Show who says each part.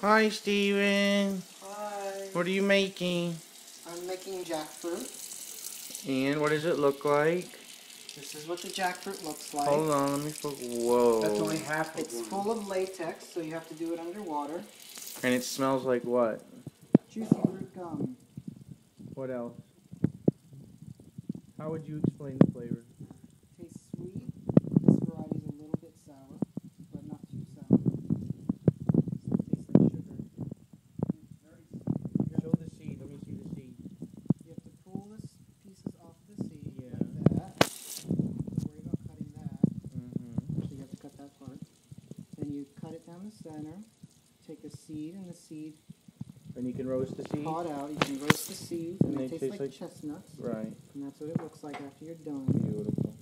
Speaker 1: Hi, Steven.
Speaker 2: Hi.
Speaker 1: What are you making?
Speaker 2: I'm making jackfruit.
Speaker 1: And what does it look like?
Speaker 2: This is what the jackfruit looks like.
Speaker 1: Hold on, let me look. Whoa.
Speaker 3: That's only half
Speaker 2: It's
Speaker 3: one.
Speaker 2: full of latex, so you have to do it underwater.
Speaker 1: And it smells like what?
Speaker 2: Juicy fruit gum.
Speaker 1: What else? How would you explain the flavor?
Speaker 2: Tastes sweet. This variety is a little bit sour, but not too sour. Tastes like sugar. It's very sweet.
Speaker 1: Show the seed. Let me see the seed.
Speaker 2: You have to pull the s- pieces off the seed
Speaker 1: Yeah.
Speaker 2: like that. Don't worry about cutting that.
Speaker 1: Mm-hmm.
Speaker 2: So you have to cut that part. Then you cut it down the center. Take a seed and the seed
Speaker 1: And you can roast the seed?
Speaker 2: Paw out. You can roast the seeds, and,
Speaker 1: And
Speaker 2: they,
Speaker 1: they
Speaker 2: taste,
Speaker 1: taste
Speaker 2: like,
Speaker 1: like-
Speaker 2: chestnuts.
Speaker 1: Right.
Speaker 2: And that's what it looks like after you're done.
Speaker 1: Beautiful.